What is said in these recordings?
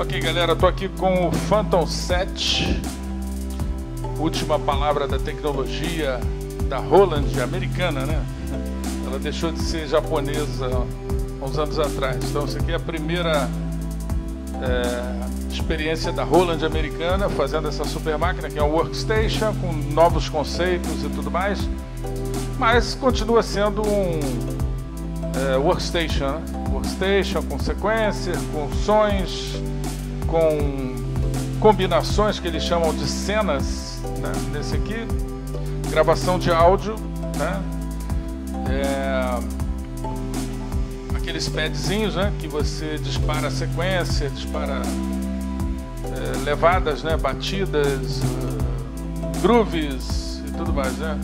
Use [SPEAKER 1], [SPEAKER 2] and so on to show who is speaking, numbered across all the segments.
[SPEAKER 1] Ok, galera, tô aqui com o Phantom 7, última palavra da tecnologia da Roland, americana, né? Ela deixou de ser japonesa uns anos atrás. Então, isso aqui é a primeira é, experiência da Roland americana fazendo essa super máquina, que é um workstation com novos conceitos e tudo mais, mas continua sendo um é, workstation, né? workstation com sequência, com sons com combinações que eles chamam de cenas, né? nesse aqui, gravação de áudio, né? É, aqueles padzinhos né? que você dispara a sequência, dispara é, levadas, né? batidas, uh, grooves e tudo mais. Né?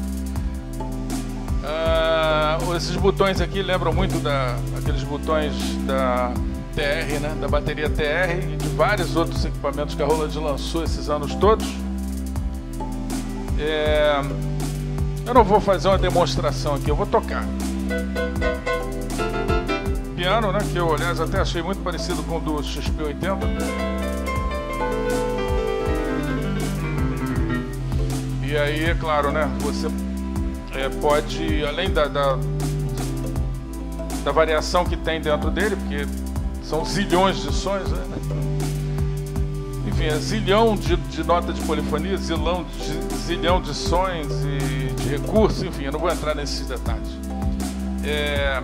[SPEAKER 1] Uh, esses botões aqui lembram muito da, aqueles botões da TR, né, da bateria TR vários outros equipamentos que a Roland lançou esses anos todos. É... Eu não vou fazer uma demonstração aqui, eu vou tocar. Piano, né, que eu, aliás, até achei muito parecido com o do XP80. E aí, é claro, né, você é, pode, além da, da, da variação que tem dentro dele, porque são zilhões de sons, né? Enfim, é zilhão de, de nota de polifonia, zilhão de, zilhão de sons e de recursos, enfim, eu não vou entrar nesses detalhes. É,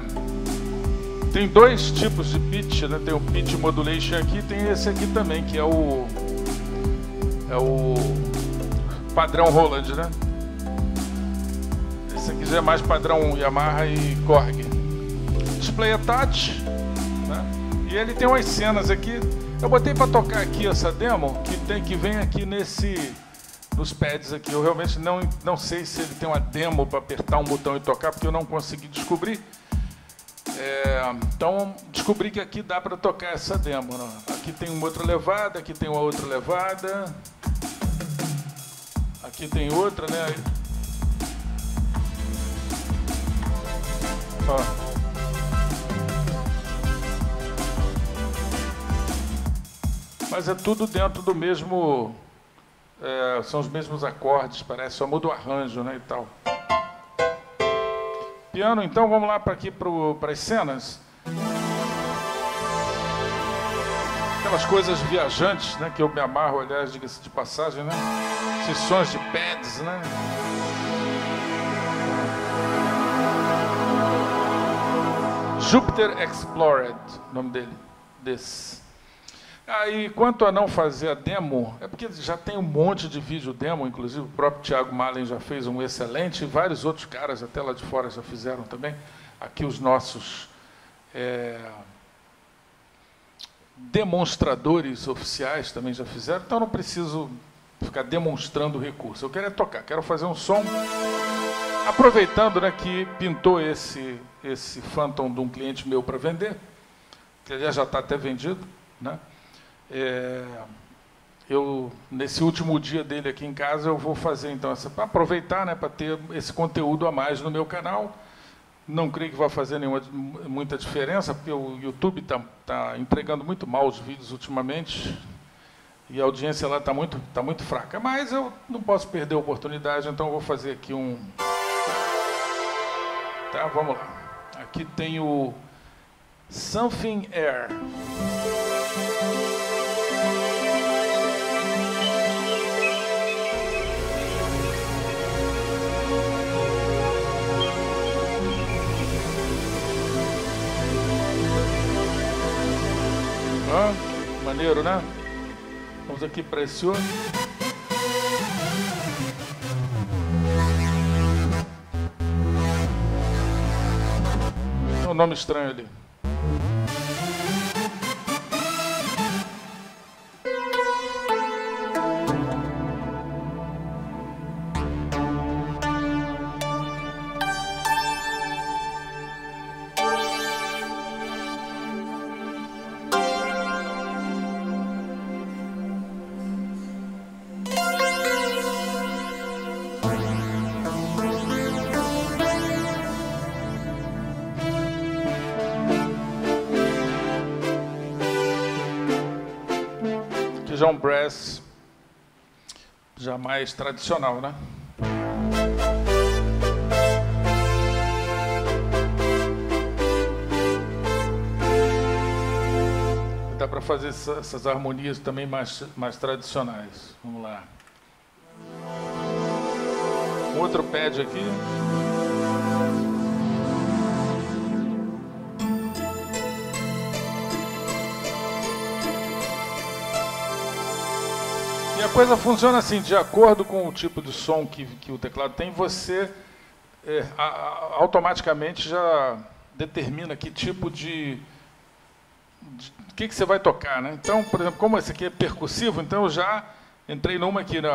[SPEAKER 1] tem dois tipos de pitch, né? Tem o pitch modulation aqui e tem esse aqui também, que é o é o padrão Roland, né? Esse aqui já é mais padrão Yamaha e Korg. Display attach, né? E ele tem umas cenas aqui. Eu botei para tocar aqui essa demo que tem que vem aqui nesse nos pads aqui. Eu realmente não não sei se ele tem uma demo para apertar um botão e tocar porque eu não consegui descobrir. É, então descobri que aqui dá para tocar essa demo. Né? Aqui tem uma outra levada, aqui tem uma outra levada. Aqui tem outra, né? Ó. Mas é tudo dentro do mesmo. É, são os mesmos acordes, parece, só muda o arranjo né, e tal. Piano, então vamos lá para aqui para as cenas. Aquelas coisas viajantes, né, que eu me amarro, aliás, diga-se de passagem, né? Sessões de pads, né? Jupiter Explored, nome dele, desse. Aí, quanto a não fazer a demo, é porque já tem um monte de vídeo demo, inclusive o próprio Thiago Malen já fez um excelente, e vários outros caras até lá de fora já fizeram também. Aqui os nossos é, demonstradores oficiais também já fizeram, então não preciso ficar demonstrando o recurso. Eu quero é tocar, quero fazer um som. Aproveitando né, que pintou esse, esse Phantom de um cliente meu para vender, que aliás já está até vendido, né? É, eu nesse último dia dele aqui em casa eu vou fazer então para aproveitar, né, para ter esse conteúdo a mais no meu canal. Não creio que vai fazer nenhuma muita diferença, porque o YouTube está tá entregando muito mal os vídeos ultimamente e a audiência lá está muito tá muito fraca. Mas eu não posso perder a oportunidade, então eu vou fazer aqui um. Tá, vamos lá. Aqui tem o Something Air. Maneiro, né? Vamos aqui para esse outro. Tem um nome estranho ali. Um brass já mais tradicional, né? Dá para fazer essas harmonias também mais, mais tradicionais. Vamos lá. Outro pad aqui. E a coisa funciona assim, de acordo com o tipo de som que, que o teclado tem, você é, a, a, automaticamente já determina que tipo de, de que, que você vai tocar. Né? Então, por exemplo, como esse aqui é percussivo, então eu já entrei numa aqui, né?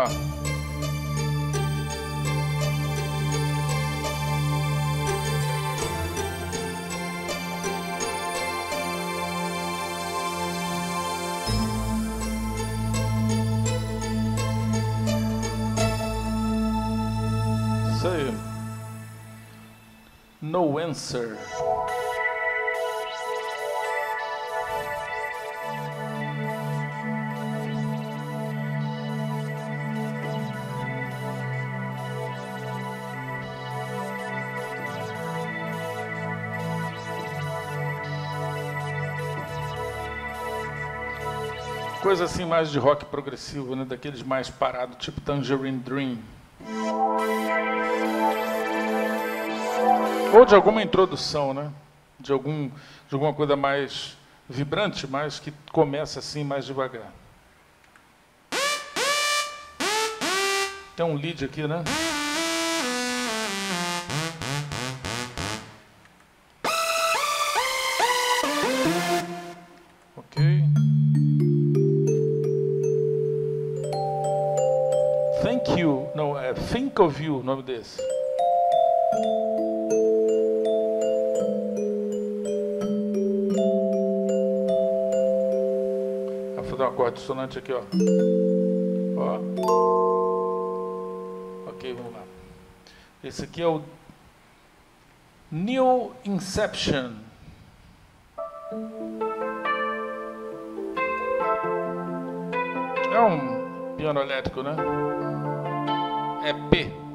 [SPEAKER 1] Answer. Coisa assim mais de rock progressivo, né? daqueles mais parados, tipo Tangerine Dream. Ou de alguma introdução, né? De, algum, de alguma coisa mais vibrante, mas que começa assim mais devagar. Tem um lead aqui, né? Ok. Thank you. Não, é Think of You o nome desse. Acorde dissonante aqui, ó. Ó. Ok, vamos lá. Esse aqui é o New Inception. É um piano elétrico, né? É P.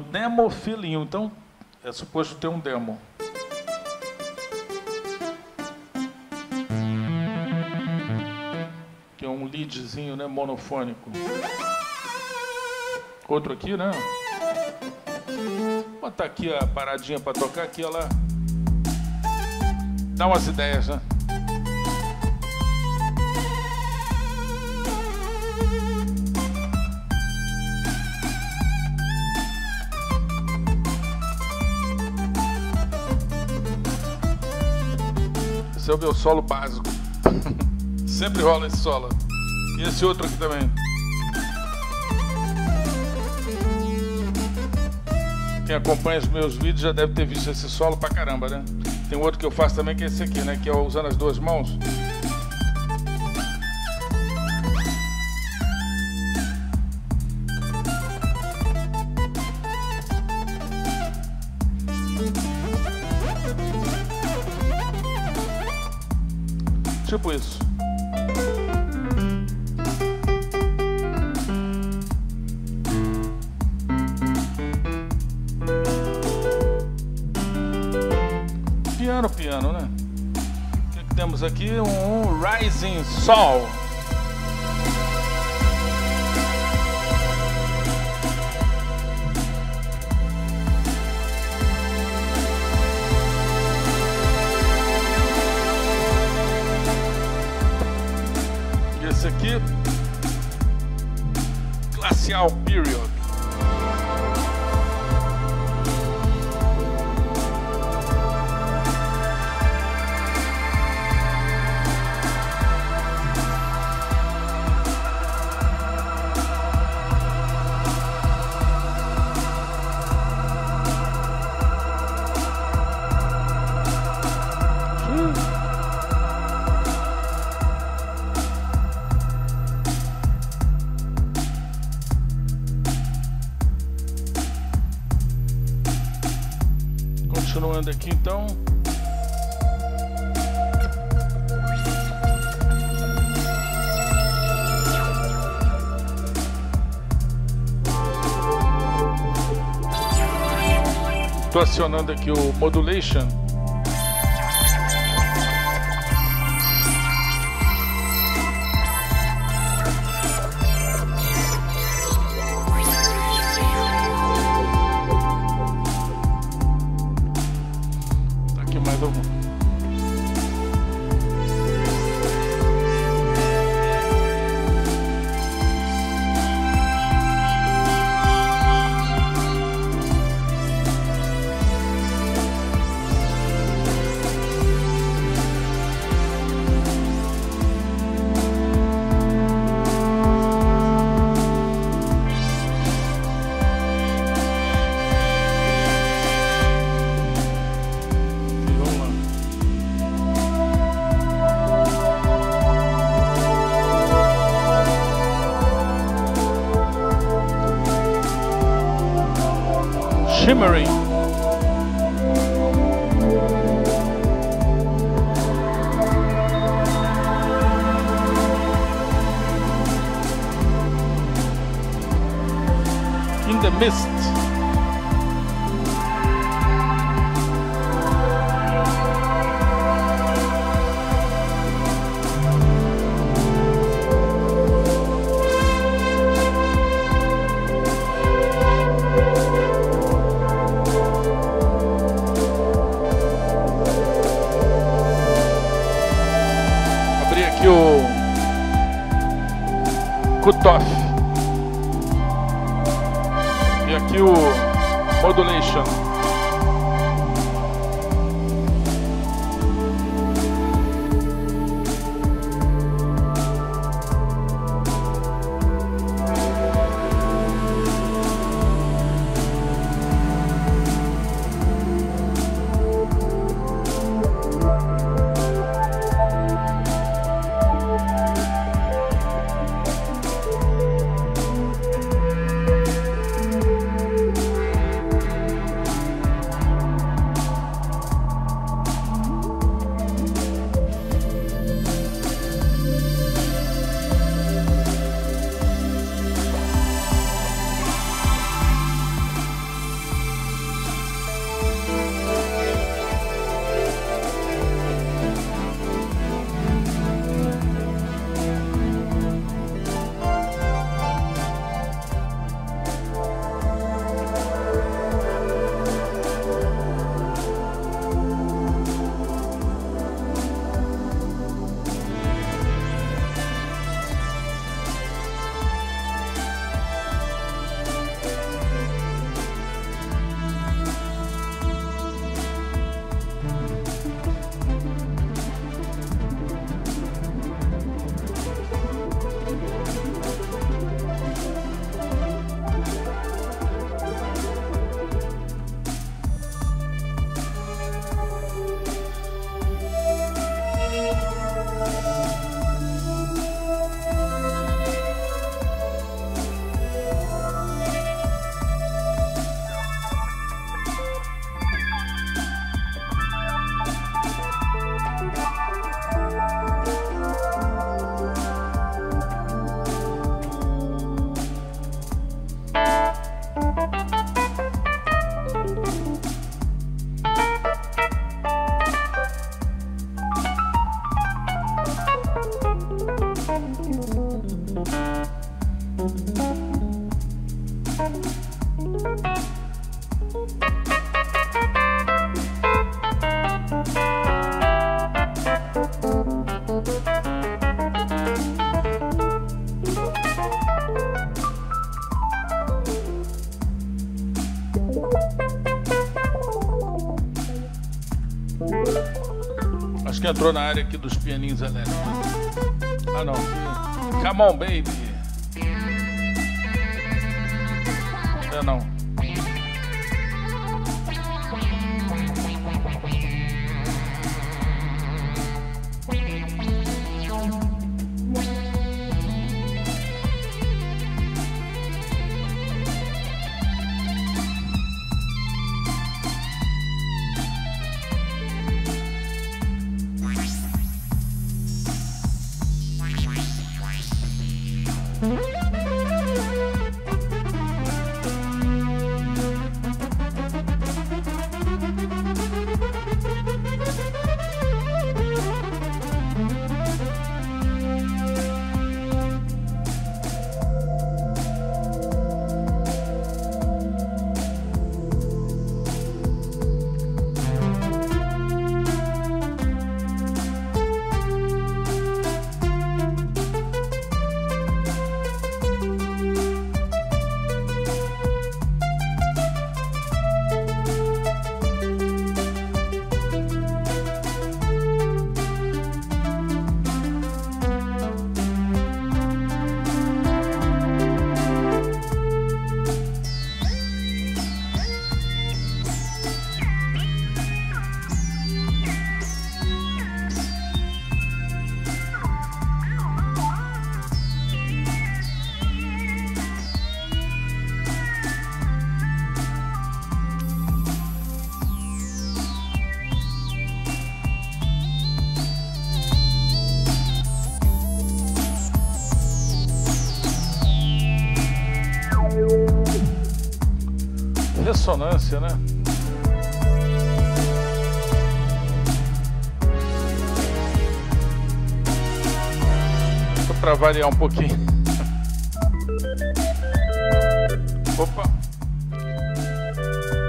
[SPEAKER 1] demo feeling. Então, é suposto ter um demo. Que é um leadzinho, né, monofônico. Outro aqui, né? Vou botar aqui a paradinha para tocar aqui, ela dá umas ideias, né? Esse é o meu solo básico. Sempre rola esse solo. E esse outro aqui também. Quem acompanha os meus vídeos já deve ter visto esse solo pra caramba, né? Tem outro que eu faço também que é esse aqui, né? Que é usando as duas mãos. now furious. Estou acionando aqui o Modulation. Mist. Abrir aqui o cutoff. E aqui o modulation. Entrou na área aqui dos pianinhos elétricos. Ah não. Come on, baby. É não. Ressonância, né? Só para variar um pouquinho. Opa!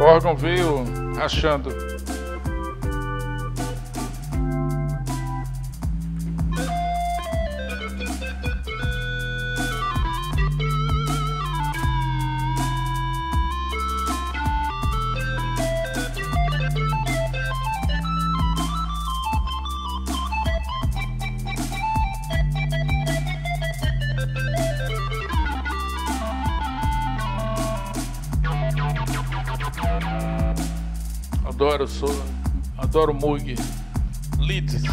[SPEAKER 1] O órgão veio rachando. Adoro Mug. Leeds.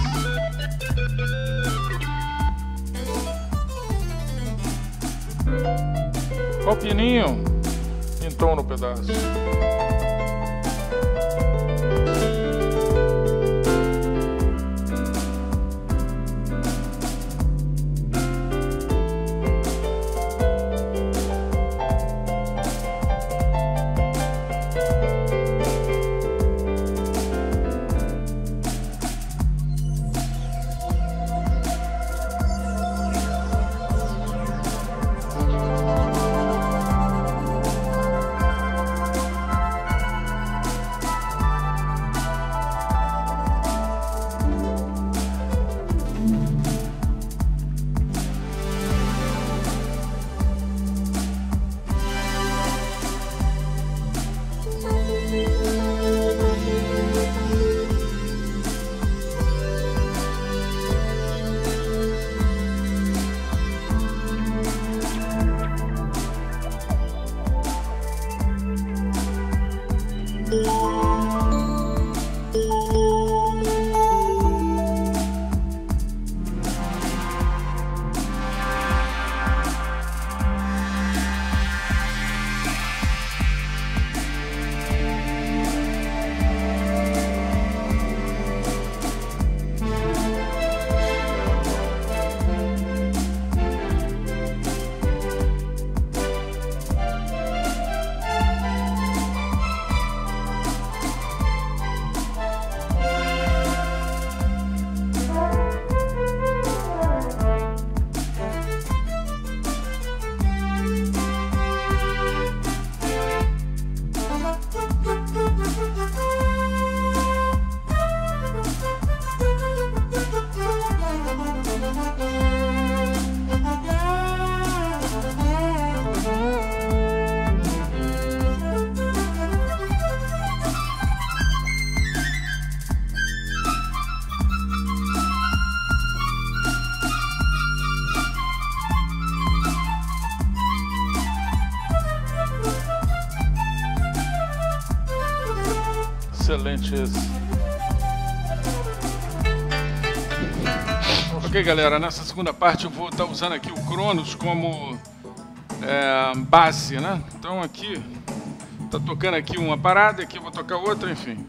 [SPEAKER 1] Qual pininho? Pintou no pedaço. Esse. Ok, galera, nessa segunda parte eu vou estar usando aqui o Cronos como é, base, né? Então aqui, tá tocando aqui uma parada, aqui eu vou tocar outra, enfim.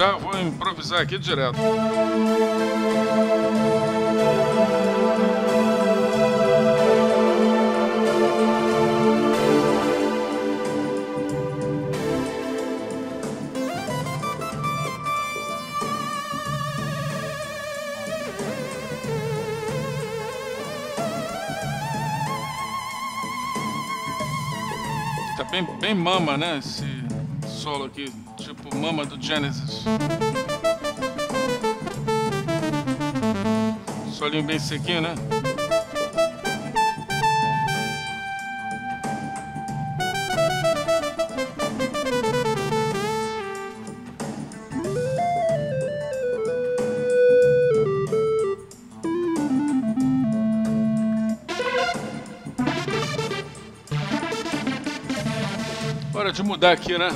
[SPEAKER 1] Deixar, vou improvisar aqui direto. Tá bem, bem mama, né? Esse solo aqui, mama do Genesis. Solinho bem sequinho, né? Hora de mudar aqui, né?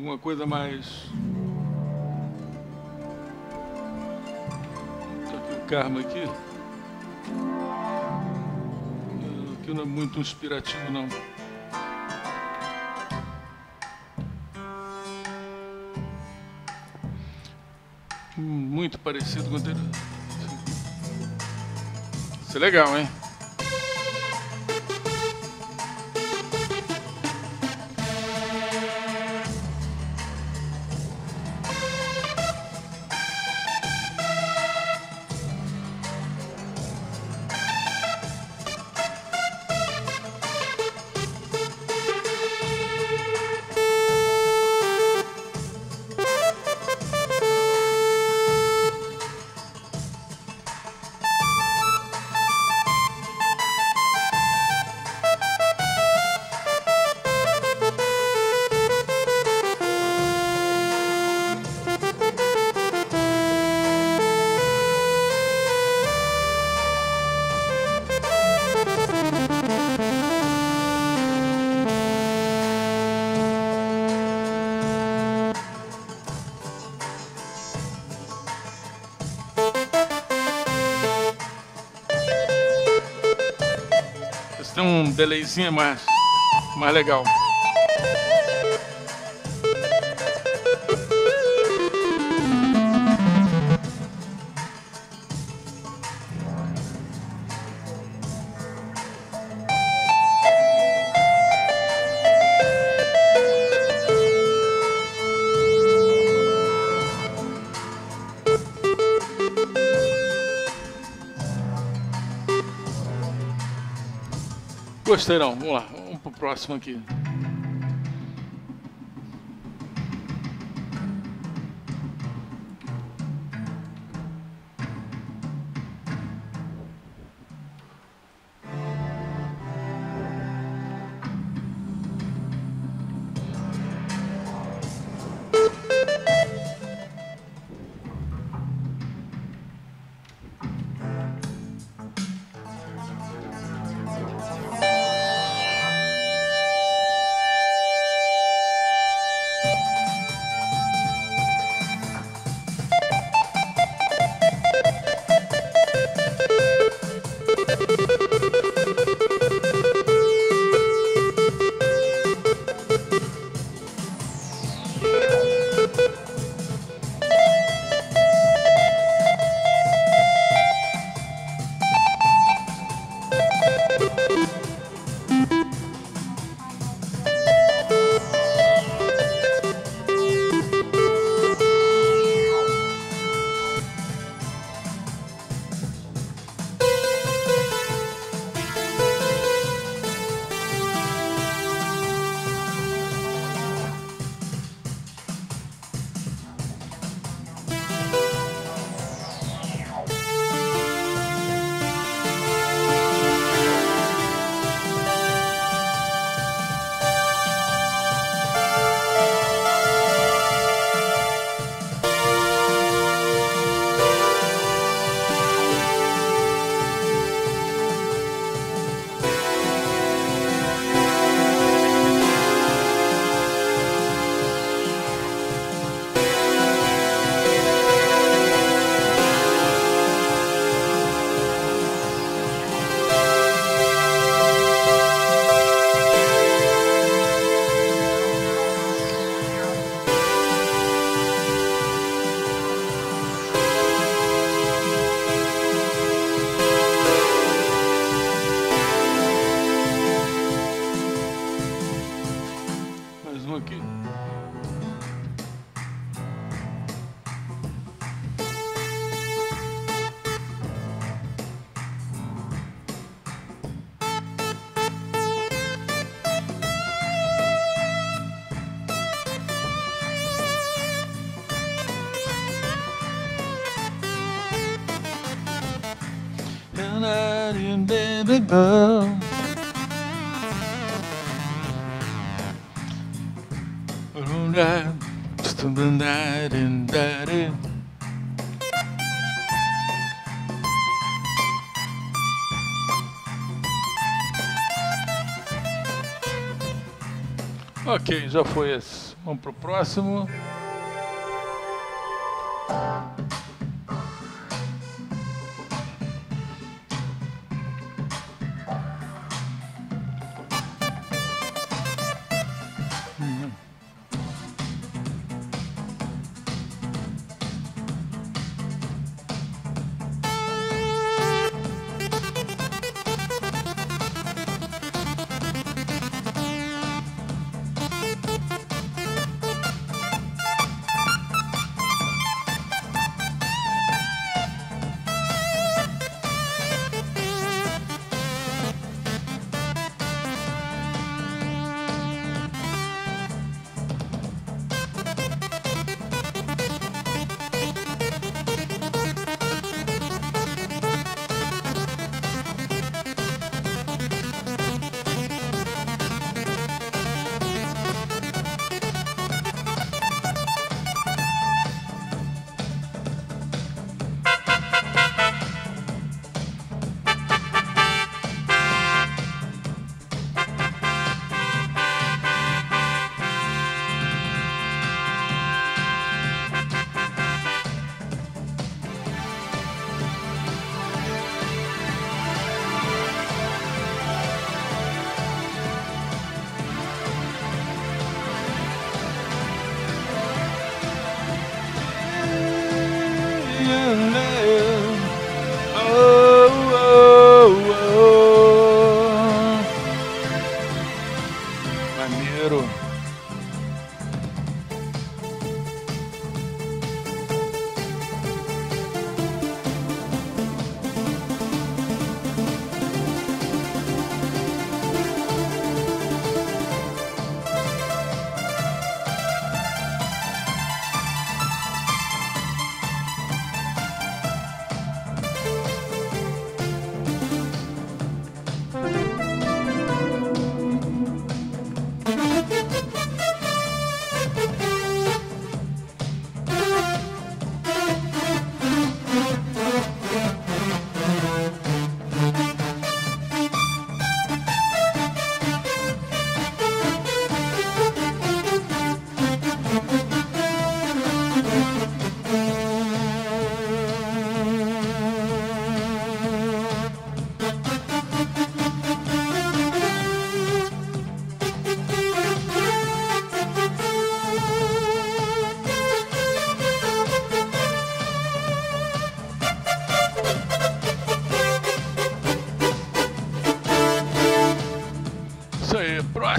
[SPEAKER 1] Alguma coisa mais. Tá aqui o Karma aqui. Eh, Aqui não é muito inspirativo, não. Muito parecido com o anterior. Isso é legal, hein? Delayzinho mais, mais legal. Gostei não, vamos lá, vamos pro próximo aqui. Ok, já foi esse. Vamos pro próximo.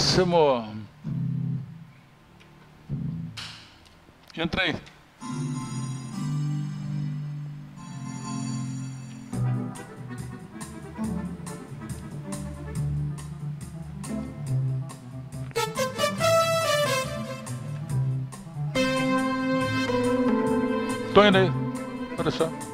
[SPEAKER 1] Próximo. Entra aí. Tô indo aí. Olha só.